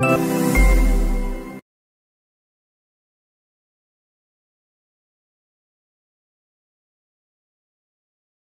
you.